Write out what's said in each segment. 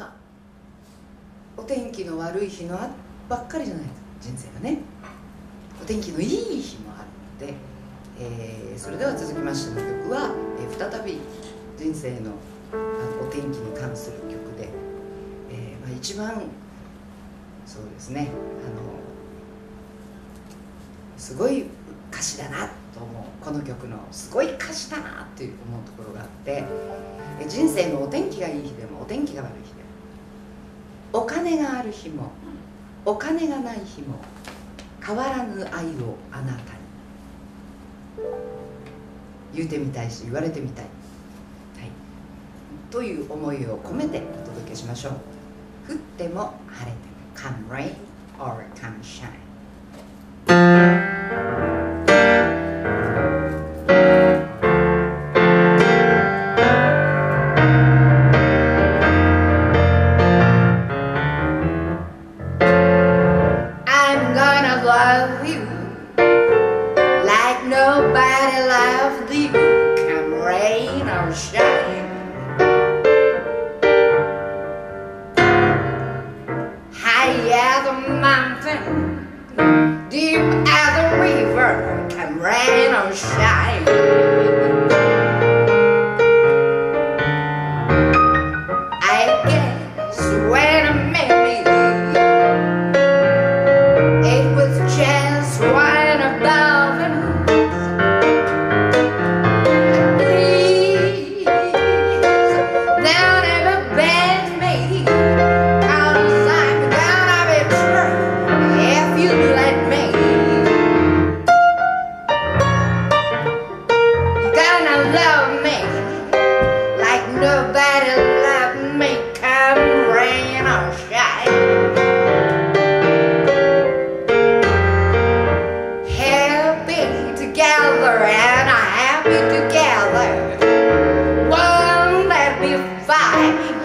まあお天気の悪い日のばっかりじゃない人生がね。お天気のいい日もあるので、えー、それでは続きましての曲は、えー、再び人生のあお天気に関する曲で、えーまあ、一番そうですねあのすごい歌詞だなと思う。この曲のすごい歌詞だなっていう思うところがあって人生のお天気がいい日でもお天気が悪い日でもお金がある日もお金がない日も変わらぬ愛をあなたに。言うてみたいし言われてみたい、はい、という思いを込めてお届けしましょう。降っても晴れても come rain or come shine love you like nobody loves you, come rain or shine. love me like nobody loved me, come rain or shine. Happy together and i happy together. Won't let me fight.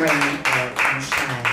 Rain、えー、Shine